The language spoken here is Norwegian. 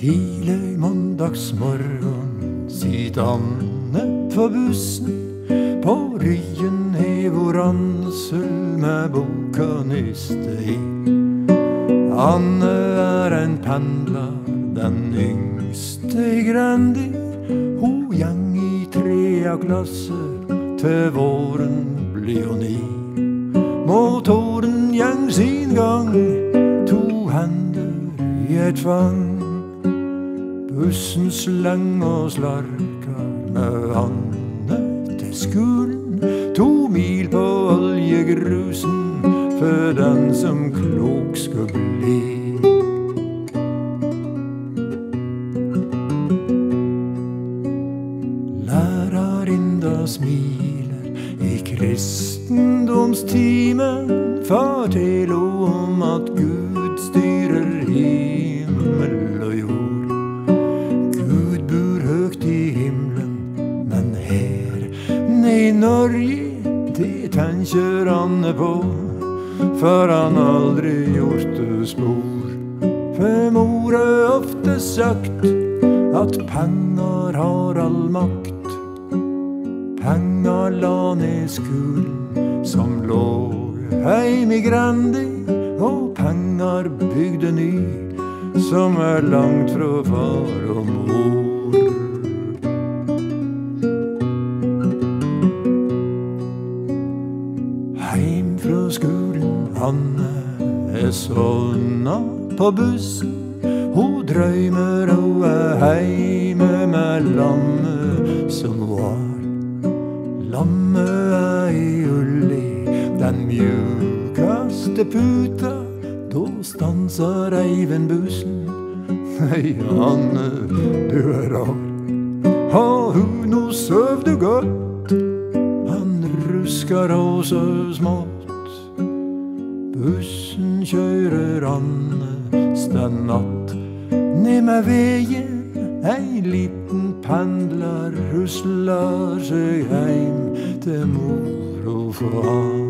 Tidlig mandagsmorgen sitter Anne på bussen. På ryggen hever ransel med boka nyste i. Anne er en pendler, den yngste i grendi. Hun gjeng i trea klasse, til våren blir hun ni. Motoren gjeng sin gang, to hender i et fang. Bussen slang og slarker med Anne til skolen. To mil på oljegrusen for den som klok skal bli. Lærerinda smiler i kristendomstimen. forteller om at Gud styrer himmel Norge, det tenker Anne på. For han aldri gjort det spor. For mor har ofte sagt at penger har all makt. Penger la ned skolen som lå heim i Grandi, og penger bygde ny som er langt fra far og mor. Skolen, Anne er sovna på bussen. Hun drømmer hun er heime med lammet som hun har. Lammet er i ulli, den mjukaste puta. Da stanser Eivind bussen. Hei, Anne, du er rar. Har hun nå søv du godt? Han rusker og så smått. Bussen kjører Anne sten natt ned med veien. Ei liten pendler rusler seg heim til mor og far.